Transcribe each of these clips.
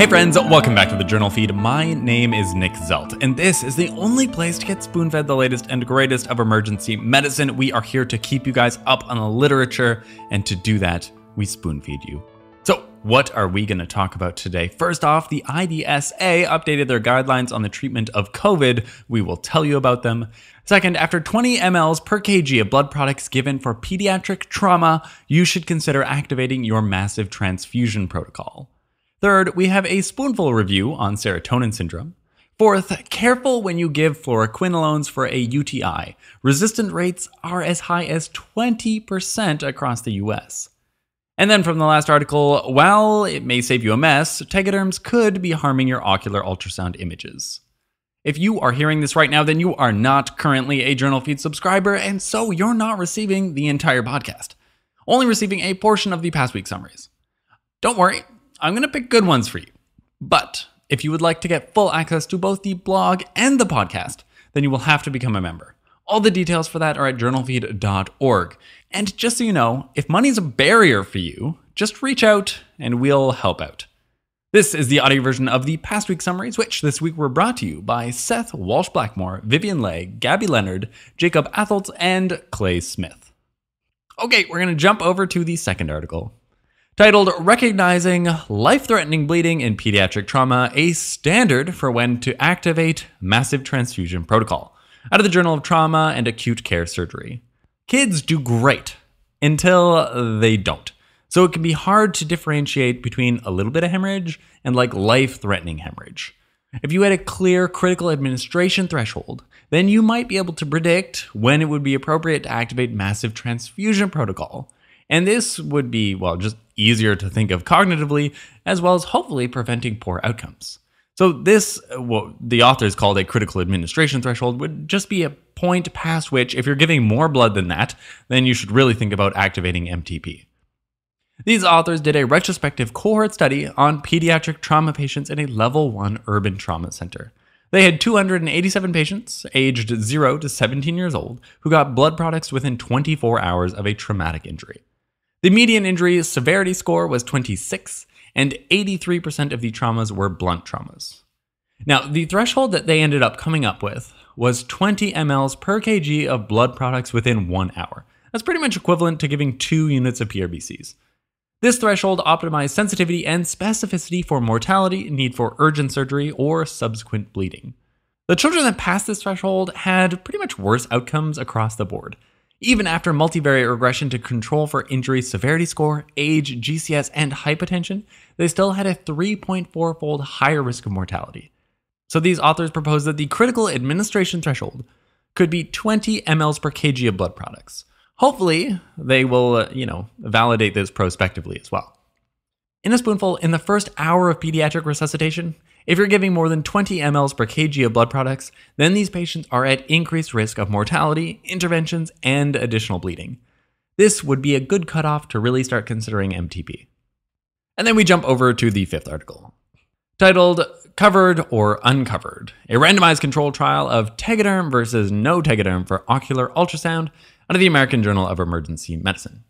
Hey friends, welcome back to the Journal Feed. My name is Nick Zelt, and this is the only place to get spoon fed the latest and greatest of emergency medicine. We are here to keep you guys up on the literature, and to do that, we spoon feed you. So, what are we going to talk about today? First off, the IDSA updated their guidelines on the treatment of COVID. We will tell you about them. Second, after 20 mLs per kg of blood products given for pediatric trauma, you should consider activating your massive transfusion protocol. Third, we have a spoonful review on serotonin syndrome. Fourth, careful when you give fluoroquinolones for a UTI. Resistant rates are as high as 20% across the US. And then from the last article, while it may save you a mess, tegaderms could be harming your ocular ultrasound images. If you are hearing this right now, then you are not currently a Journal Feed subscriber, and so you're not receiving the entire podcast, only receiving a portion of the past week summaries. Don't worry, I'm going to pick good ones for you. But if you would like to get full access to both the blog and the podcast, then you will have to become a member. All the details for that are at journalfeed.org. And just so you know, if money's a barrier for you, just reach out and we'll help out. This is the audio version of the past week summaries, which this week were brought to you by Seth Walsh Blackmore, Vivian Leigh, Gabby Leonard, Jacob Altholz, and Clay Smith. Okay, we're going to jump over to the second article titled Recognizing Life Threatening Bleeding in Pediatric Trauma, a Standard for When to Activate Massive Transfusion Protocol, out of the Journal of Trauma and Acute Care Surgery. Kids do great until they don't. So it can be hard to differentiate between a little bit of hemorrhage and like life threatening hemorrhage. If you had a clear critical administration threshold, then you might be able to predict when it would be appropriate to activate massive transfusion protocol. And this would be, well, just easier to think of cognitively, as well as hopefully preventing poor outcomes. So, this, what the authors called a critical administration threshold, would just be a point past which, if you're giving more blood than that, then you should really think about activating MTP. These authors did a retrospective cohort study on pediatric trauma patients in a level 1 urban trauma center. They had 287 patients aged 0 to 17 years old who got blood products within 24 hours of a traumatic injury. The median injury severity score was 26, and 83% of the traumas were blunt traumas. Now, the threshold that they ended up coming up with was 20 mLs per kg of blood products within one hour. That's pretty much equivalent to giving two units of PRBCs. This threshold optimized sensitivity and specificity for mortality, need for urgent surgery, or subsequent bleeding. The children that passed this threshold had pretty much worse outcomes across the board. Even after multivariate regression to control for injury severity score, age, GCS, and hypotension, they still had a 3.4 fold higher risk of mortality. So these authors propose that the critical administration threshold could be 20 mLs per kg of blood products. Hopefully, they will, uh, you know, validate this prospectively as well. In a spoonful, in the first hour of pediatric resuscitation, if you're giving more than 20 mLs per kg of blood products, then these patients are at increased risk of mortality, interventions, and additional bleeding. This would be a good cutoff to really start considering MTP. And then we jump over to the fifth article, titled Covered or Uncovered, a randomized control trial of Tegaderm versus no Tegaderm for ocular ultrasound out of the American Journal of Emergency Medicine.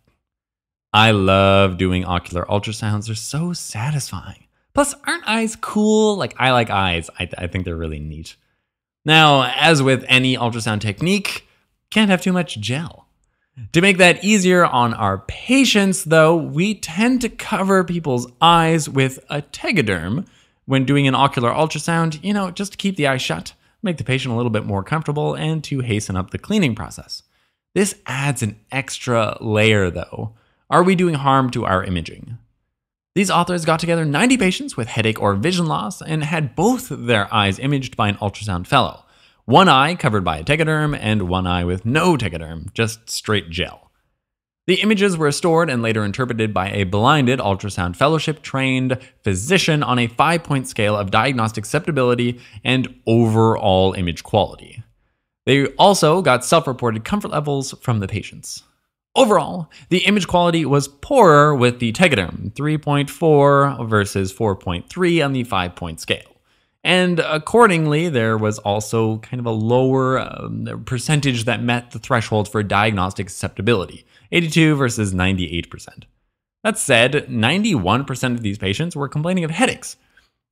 I love doing ocular ultrasounds, they're so satisfying. Plus, aren't eyes cool? Like, I like eyes. I, I think they're really neat. Now, as with any ultrasound technique, can't have too much gel. To make that easier on our patients, though, we tend to cover people's eyes with a tegaderm when doing an ocular ultrasound, you know, just to keep the eye shut, make the patient a little bit more comfortable, and to hasten up the cleaning process. This adds an extra layer, though. Are we doing harm to our imaging? These authors got together 90 patients with headache or vision loss and had both their eyes imaged by an ultrasound fellow. One eye covered by a tegaderm and one eye with no tegaderm, just straight gel. The images were stored and later interpreted by a blinded ultrasound fellowship trained physician on a five point scale of diagnostic acceptability and overall image quality. They also got self reported comfort levels from the patients. Overall, the image quality was poorer with the Tegaderm, 3.4 versus 4.3 on the 5 point scale. And accordingly, there was also kind of a lower um, percentage that met the threshold for diagnostic acceptability 82 versus 98%. That said, 91% of these patients were complaining of headaches.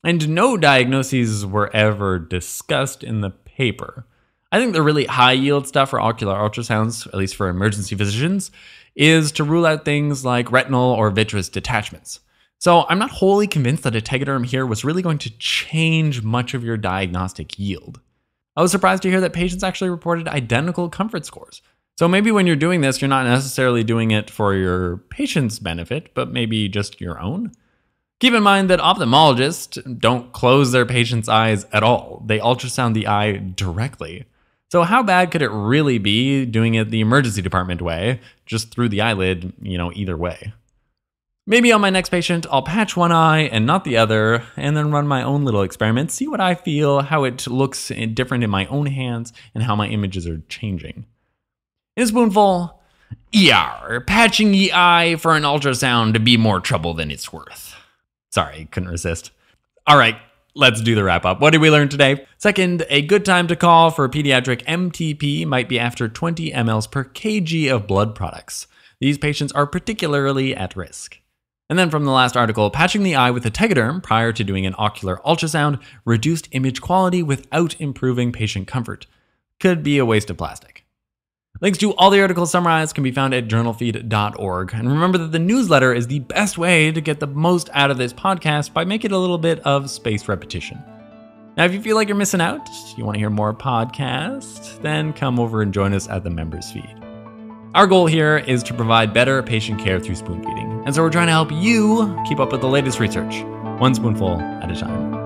And no diagnoses were ever discussed in the paper. I think the really high yield stuff for ocular ultrasounds, at least for emergency physicians, is to rule out things like retinal or vitreous detachments. So I'm not wholly convinced that a tegaderm here was really going to change much of your diagnostic yield. I was surprised to hear that patients actually reported identical comfort scores. So maybe when you're doing this, you're not necessarily doing it for your patient's benefit, but maybe just your own. Keep in mind that ophthalmologists don't close their patient's eyes at all. They ultrasound the eye directly. So how bad could it really be doing it the emergency department way, just through the eyelid, you know, either way? Maybe on my next patient, I'll patch one eye and not the other, and then run my own little experiment, see what I feel, how it looks different in my own hands, and how my images are changing. In a spoonful, ER, patching the eye for an ultrasound to be more trouble than it's worth. Sorry, couldn't resist. All right, let's do the wrap up. What did we learn today? Second, a good time to call for pediatric MTP might be after 20 mLs per kg of blood products. These patients are particularly at risk. And then from the last article, patching the eye with a tegaderm prior to doing an ocular ultrasound reduced image quality without improving patient comfort. Could be a waste of plastic. Links to all the articles summarized can be found at journalfeed.org. And remember that the newsletter is the best way to get the most out of this podcast by making a little bit of spaced repetition. Now, if you feel like you're missing out, you want to hear more podcasts, then come over and join us at the members feed. Our goal here is to provide better patient care through spoon feeding. And so we're trying to help you keep up with the latest research, one spoonful at a time.